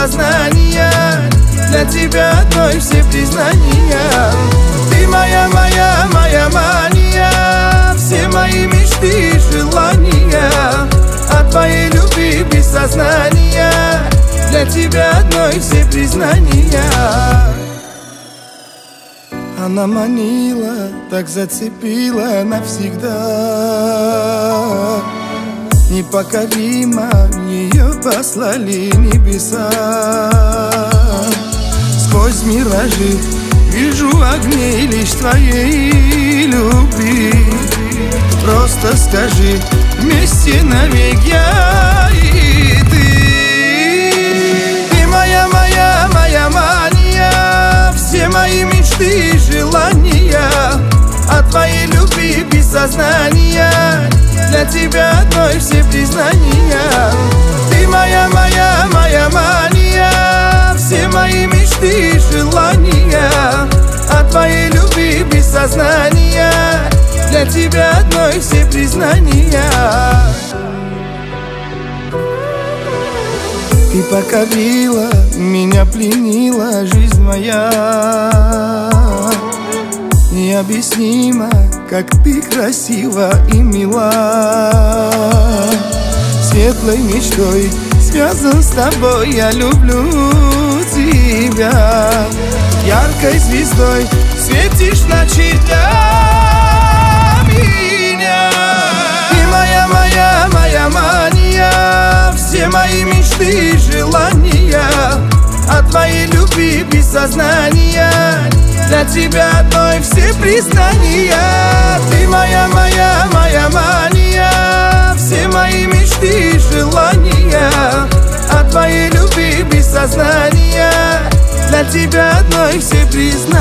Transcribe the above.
сознания Для тебя одной все признания. Ты моя, моя, моя мания. Все мои мечты и желания. От твоей любви без сознания. Для тебя одной все признания. Она манила, так зацепила навсегда Непокоримо ее послали небеса. Сквозь миражи вижу огней лишь твоей любви. Просто скажи, вместе навек я и ты Ты моя, моя, моя мания Все мои мечты и желания. От твоей любви без сознания тебя одной все признания. Ты моя, моя, моя мания Все мои мечты и желания. От твоей любви без сознания Для тебя одной все признания. Ты покорила, меня пленила жизнь моя Необъяснимо, как ты красива и мила. Светлой мечтой связан с тобой Я люблю тебя. Яркой звездой светишь ночи для меня. Ты моя, моя, моя мания Все мои мечты и желания От твоей любви без сознания для тебя одной все признания. Ты моя, моя, моя мания. Все мои мечты и желания. От твоей любви без сознания. Для тебя одной все признания